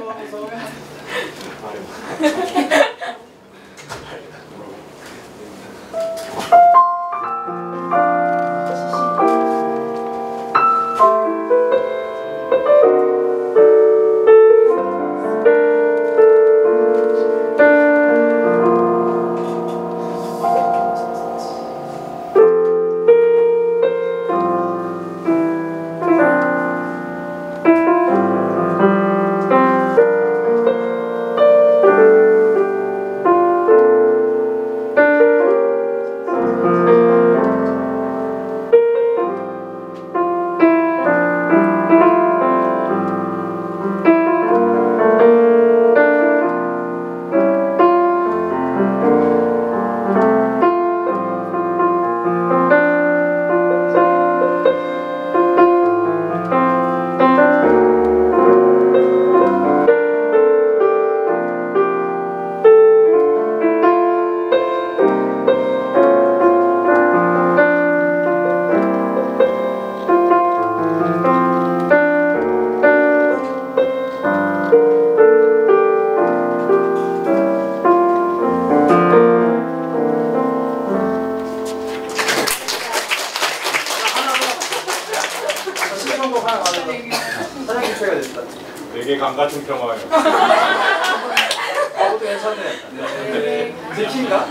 人はそうや。あれは。 신청곡 하나 받아서 사장님 최가 됐다. 되게 강 같은 평화예요. 아무도 괜찮네. 네. 제 키인가?